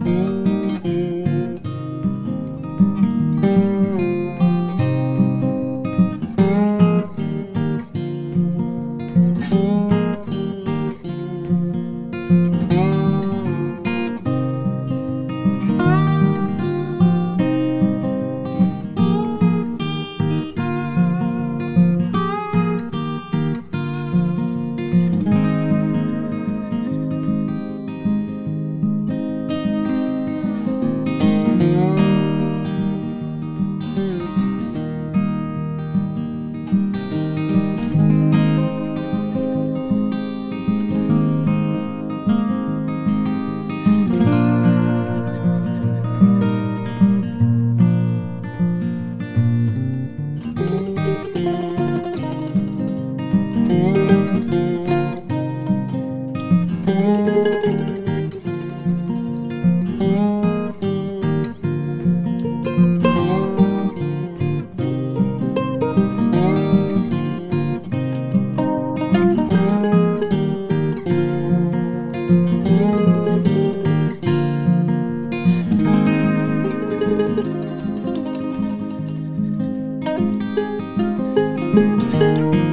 Música Música Música